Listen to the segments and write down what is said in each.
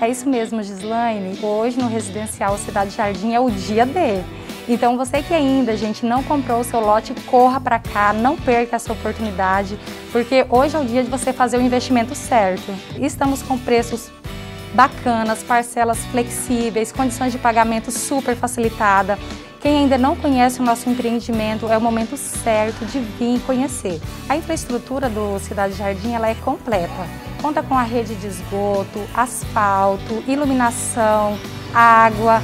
É isso mesmo, Gislaine. Hoje no Residencial Cidade Jardim é o dia D. Então você que ainda, gente, não comprou o seu lote, corra para cá, não perca essa oportunidade, porque hoje é o dia de você fazer o investimento certo. Estamos com preços bacanas, parcelas flexíveis, condições de pagamento super facilitada. Quem ainda não conhece o nosso empreendimento, é o momento certo de vir conhecer. A infraestrutura do Cidade Jardim ela é completa. Conta com a rede de esgoto, asfalto, iluminação, água,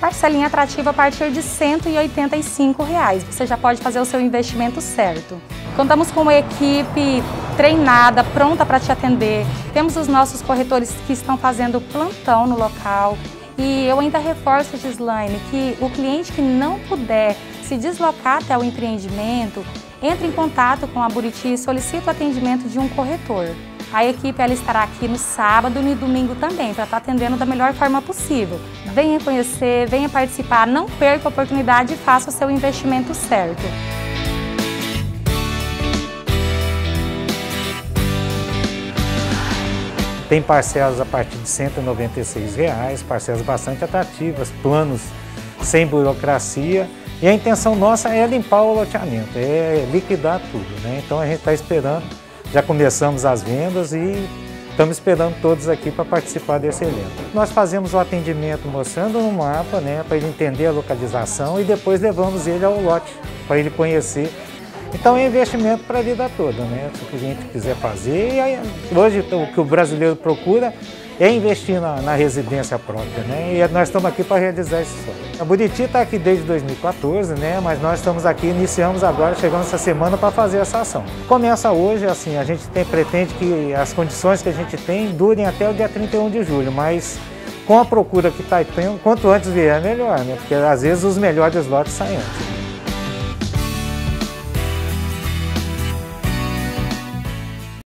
parcelinha atrativa a partir de 185 reais. Você já pode fazer o seu investimento certo. Contamos com uma equipe treinada, pronta para te atender. Temos os nossos corretores que estão fazendo plantão no local. E eu ainda reforço, Gislaine, que o cliente que não puder se deslocar até o empreendimento, entre em contato com a Buriti e solicita o atendimento de um corretor. A equipe ela estará aqui no sábado e no domingo também, para estar tá atendendo da melhor forma possível. Venha conhecer, venha participar, não perca a oportunidade e faça o seu investimento certo. Tem parcelas a partir de 196 reais, parcelas bastante atrativas, planos sem burocracia. E a intenção nossa é limpar o loteamento, é liquidar tudo. Né? Então a gente está esperando, já começamos as vendas e estamos esperando todos aqui para participar desse evento. Nós fazemos o atendimento mostrando no mapa, né, para ele entender a localização e depois levamos ele ao lote, para ele conhecer então é investimento para a vida toda, né? Se o cliente quiser fazer. E aí, hoje o que o brasileiro procura é investir na, na residência própria, né? E nós estamos aqui para realizar esse sonho. A Buriti está aqui desde 2014, né? Mas nós estamos aqui, iniciamos agora, chegamos essa semana para fazer essa ação. Começa hoje, assim, a gente tem, pretende que as condições que a gente tem durem até o dia 31 de julho, mas com a procura que está tendo, quanto antes vier, melhor, né? Porque às vezes os melhores lotes saem antes.